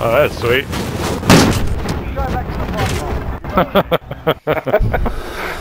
Oh, that's sweet.